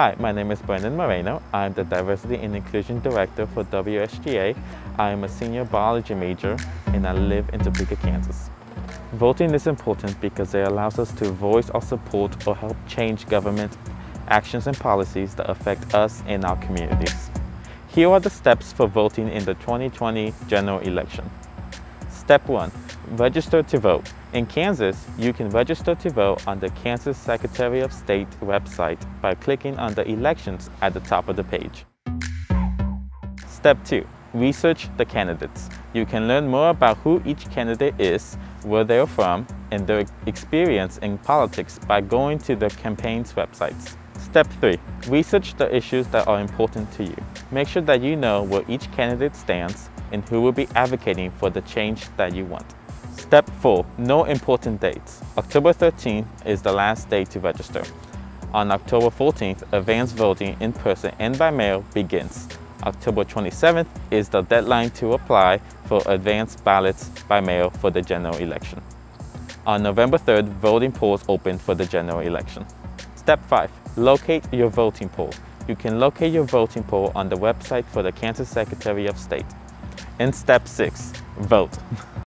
Hi, my name is Brandon Moreno. I'm the Diversity and Inclusion Director for WSGA. I am a senior biology major and I live in Topeka, Kansas. Voting is important because it allows us to voice our support or help change government actions and policies that affect us and our communities. Here are the steps for voting in the 2020 general election. Step 1. Register to vote. In Kansas, you can register to vote on the Kansas Secretary of State website by clicking on the elections at the top of the page. Step 2. Research the candidates. You can learn more about who each candidate is, where they are from, and their experience in politics by going to the campaign's websites. Step 3. Research the issues that are important to you. Make sure that you know where each candidate stands and who will be advocating for the change that you want. Step 4. Know important dates. October 13th is the last day to register. On October 14th, advance voting in person and by mail begins. October 27th is the deadline to apply for advance ballots by mail for the general election. On November 3rd, voting polls open for the general election. Step 5. Locate your voting poll. You can locate your voting poll on the website for the Kansas Secretary of State. And step 6. Vote.